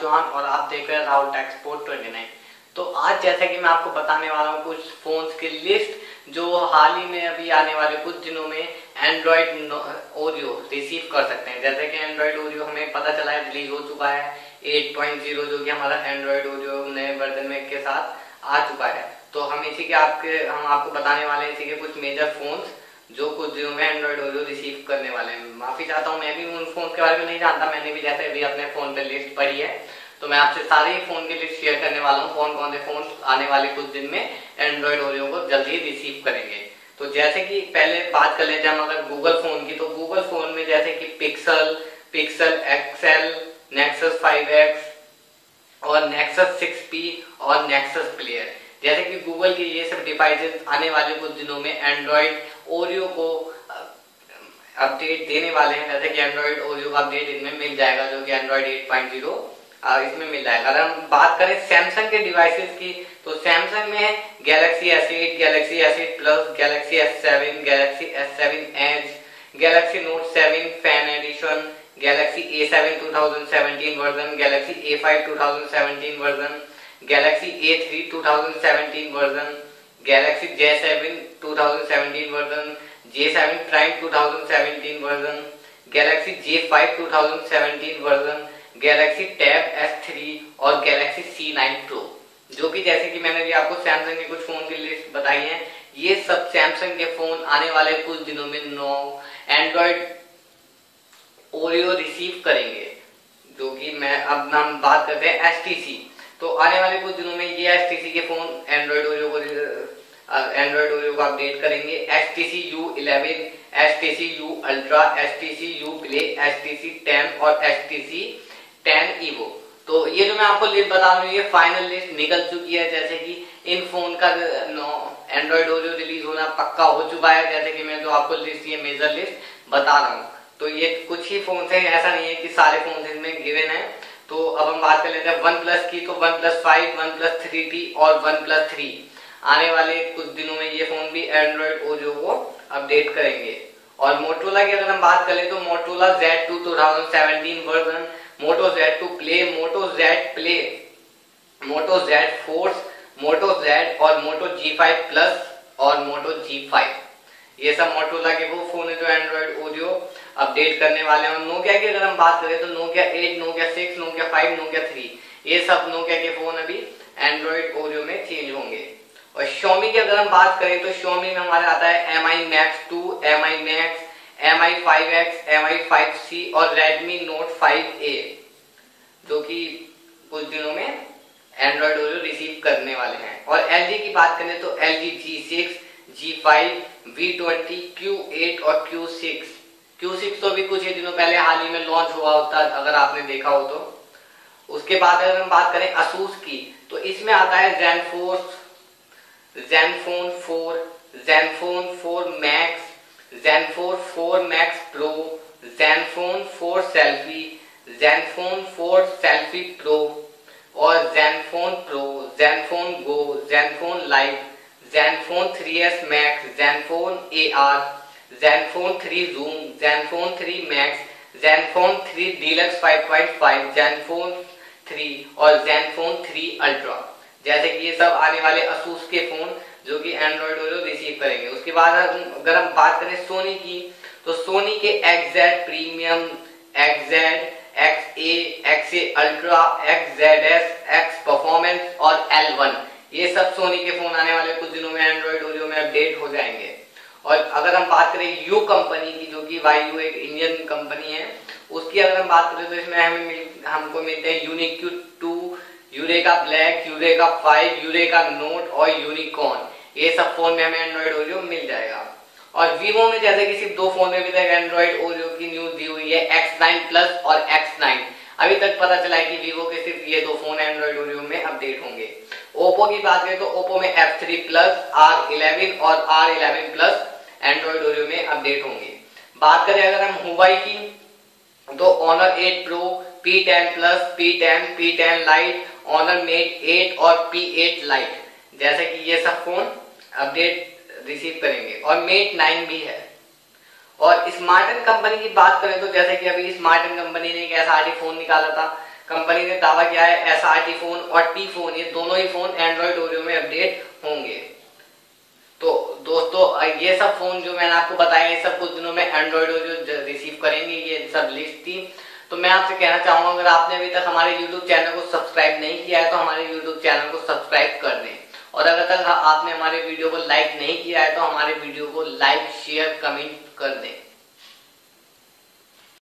चौहान और आप देख रहे हैं राहुल टेक्सपोर्ट ट्वेंटी नाइन तो आज जैसा कि मैं आपको बताने वाला हूँ कुछ फोन्स की लिस्ट जो हाल ही में अभी आने वाले कुछ दिनों में एंड्रॉयड ओरियो रिसीव कर सकते हैं। जैसे कि एंड्रॉयड ओरियो हमें पता चला है रिलीज़ हो चुका है। 8.0 जो कि हमारा एंड्रॉयड ओरियो नए वर्जन में के साथ आ चुका है। तो हम इसी के आपके, हम आपको बताने वाले हैं इसी के कुछ मेजर फोन्स जो कुछ दिनों में एंड्रॉइड ओरियो रिसीव करने वाले हैं। माफ़ी चाहता हूँ, मैं भी उन फ़ोन के बारे में नहीं जानता। मैंने भी जैसे अभी अपने फ़ोन पे लिस्ट पढ़ी है। तो मैं आपसे सारे ही फ़ोन की लिस्ट शेयर करने वाला हूँ। कौन कौन से फ़ोन आने वाले कुछ दिन में एंड्रॉइड ओरियो को जल्दी रिसीव करेंगे। तो जैसे कि पहले बात कर लेते हैं हम अगर गूगल फ़ोन की तो गूगल फ़ोन में जैसे कि Pixel Pixel XL nexus 5x और नेक्सस 6p और नेक्सस प्लेयर जैसे कि गूगल के ये सब डिवाइसेस आने वाले कुछ दिनों में एंड्रॉइड ओरियो को अपडेट देने वाले हैं। जैसे कि एंड्रॉइड ओरियो का अपडेट इनमें मिल जाएगा जो कि एंड्रॉइड 8.0 इसमें मिल जाएगा। अगर हम बात करें सैमसंग के डिवाइसेस की तो सैमसंग में Galaxy S eight Galaxy S eight plus Galaxy S seven Galaxy S seven H Galaxy Note seven fan edition Galaxy A seven two thousand seventeen version Galaxy A five two thousand seventeen version Galaxy A three two thousand seventeen version Galaxy J seven two thousand seventeen version J seven prime two thousand seventeen version Galaxy J five two thousand seventeen version Galaxy Tab S three और Galaxy C nine pro जो कि जैसे कि मैंने भी आपको Samsung के कुछ फ़ोन की लिस्ट बताई है, ये सब सैमसंग के फ़ोन आने वाले कुछ दिनों में नो एंड्रॉइड ओरियो रिसीव करेंगे, जो कि मैं, अब हम बात करते हैं एस तो आने वाले कुछ दिनों में ये एस के फ़ोन एंड्रॉइड ओरियो को एंड्रॉइड ओरियो को अपडेट करेंगे। H T C U eleven H T C U ultra H T C U play H T C ten और H T C ten evo तो ये जो मैं आपको लिस्ट बता रहा हूँ, ये फाइनल लिस्ट निकल चुकी है। जैसे कि इन फ़ोन का एंड्रॉइड ओरियो रिलीज़ होना पक्का हो चुका है। जैसे कि मैं जो आपको लिस्ट ये मेजर लिस्ट बता रहा हूँ। तो ये कुछ ही फ़ोन है, ऐसा नहीं है कि सारे फ़ोन इसमें गिवन है। तो अब हम बात कर लेते हैं वन प्लस की तो OnePlus five OnePlus three T और वन प्लस थ्री आने वाले कुछ दिनों में ये फ़ोन भी एंड्रॉइड ओजो को अपडेट करेंगे। और मोटोला की अगर हम बात करें तो Motorola Z two two thousand seventeen version Moto Z two play Moto Z play Moto Z force Moto Z और मोटो जी फाइव प्लस और मोटो जी फाइव ये सब मोटोला के वो फ़ोन है जो एंड्रॉइड ओडियो अपडेट करने वाले हैं। नोकिया की अगर हम बात करें तो Nokia eight Nokia six Nokia five Nokia three ये सब नोकिया के फ़ोन अभी एंड्रॉइड ओडियो में चेंज होंगे। और शोमी की अगर हम बात करें तो शोमी में हमारे आता है M I max two M I max M I five X M I five C और रेडमी नोट फाइव ए जो कि कुछ दिनों में एंड्रॉइड ओरियो रिसीव करने वाले हैं। और LG की बात करें तो L G G six G five V twenty Q eight और क्यू सिक्स क्यू सिक्स तो अभी कुछ ही दिनों पहले हाल ही में लॉन्च हुआ होता अगर आपने देखा हो तो उसके बाद अगर हम बात करें असूस की तो इसमें आता है जेनफोर Zenfone four Zenfone four max जेनफोर four max pro Zenfone four selfie Zenfone four selfie pro और Zenfone pro Zenfone go Zenfone live Zenfone 3s Max, Zenfone AR, Zenfone 3 Zoom, Zenfone 3 Max, Zenfone 3 Deluxe 5.5, Zenfone 3 और Zenfone 3 Ultra जैसे कि ये सब आने वाले Asus के phone जो कि एंड्रॉइड ओरियो रिसीव करेंगे। उसके बाद अगर हम बात करें सोनी की तो सोनी के A X A ultra X Z S X performance और एल वन ये सब सोनी के फ़ोन आने वाले कुछ दिनों में एंड्रॉइड ओरियो में अपडेट हो जाएँगे। और अगर हम बात करें यू कंपनी की जो कि वाई यू एक इंडियन कंपनी है उसकी अगर हम बात करें तो इसमें हमें मिल, हमको मिलते हैं Yunique Q two Yureka black Yureka five Yureka note और यूनिकॉन ये सब फ़ोन में हमें एंड्रॉइड ओरियो मिल जाएगा. और वीवो में जैसे कि सिर्फ़ दो फ़ोन में अभी तक एंड्रॉइड ओरियो की न्यूज़ दी हुई है एक्स नाइन प्लस और एक्स नाइन अभी तक पता चला है कि वीवो के सिर्फ़ ये दो फ़ोन एंड्रॉइड ओरियो में अपडेट होंगे. ओप्पो की बात करें तो ओप्पो में एफ़ थ्री प्लस R11 और R11 प्लस एंड्रॉइड ओरियो में अपडेट होंगे। बात करें अगर हम हुवाई की तो Honor 8 Pro, P10 plus P10, P10 Lite, Honor Mate 8 और P8 Lite जैसे कि ये सब फ़ोन अपडेट रिसीव करेंगे। और मेट 9 भी है। और स्मार्टन कंपनी की बात करें तो जैसे कि अभी स्मार्टन कंपनी ने एक ऐसा फ़ोन निकाला था। कंपनी ने दावा किया है एस फ़ोन और टी फ़ोन ये दोनों ही फ़ोन एंड्रॉइड ओरियो में अपडेट होंगे। दोस्तों ये सब फ़ोन जो मैंने आपको बताया, ये सब कुछ दिनों में एंड्रॉइड जो रिसीव करेंगे, ये सब लिस्ट थी। तो मैं आपसे कहना चाहूँगा, अगर आपने अभी तक हमारे YouTube चैनल को सब्सक्राइब नहीं किया है तो हमारे YouTube चैनल को सब्सक्राइब कर दें। और अगर तक आपने हमारे वीडियो को लाइक नहीं किया है तो हमारे वीडियो को लाइक शेयर कमेंट कर दें।